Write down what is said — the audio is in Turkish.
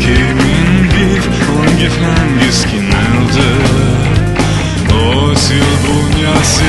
kimin bir hangi fengiskin aldı O silbunyası